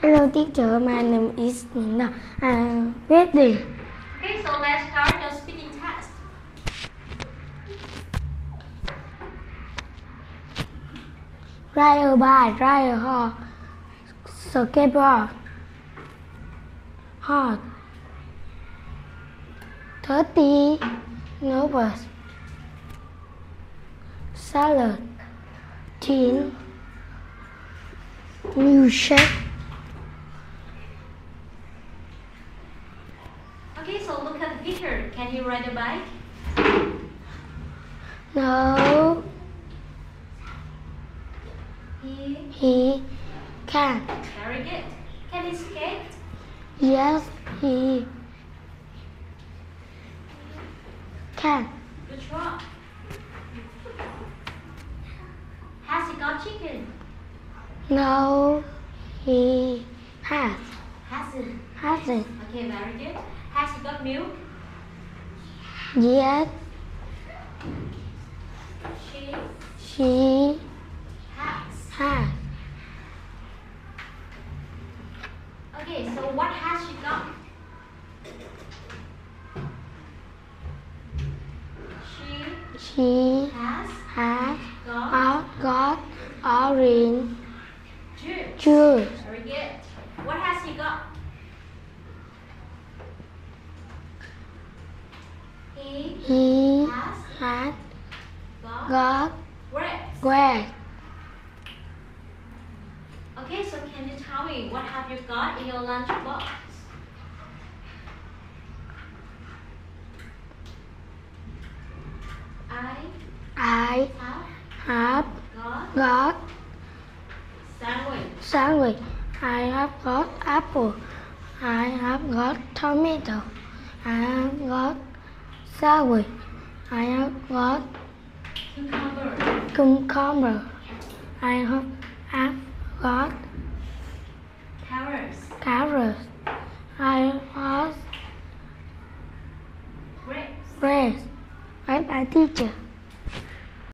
Hello teacher, my name is Nina. I'm ready. Okay, so let's start the speaking test. Ride a bike, ride a horse, skateboard, horse, thirty novels, salad, teen, milkshake. Okay, so look at the picture. Can you ride a bike? No, He. he can. Very good. Can he skate? Yes, he can. Good job. Has he got chicken? No, he has. Hasn't. Hasn't. Okay, very good. Has got milk? Yes, She she has. has. Okay, so what has she got? She She has has got got orange juice. juice. Very good. What has he got? He has got grapes. Okay, so can you tell me what have you got in your lunch box? I I have have got got sandwich. sandwich. I have got apple. I have got tomato. I have got sandwich. I have got Cucumber. I have, have got Carrots. carrots. I have Grapes. bread. Bye bye teacher.